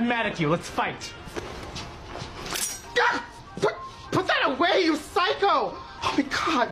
I'm mad at you. Let's fight. God, put, put that away, you psycho! Oh my god.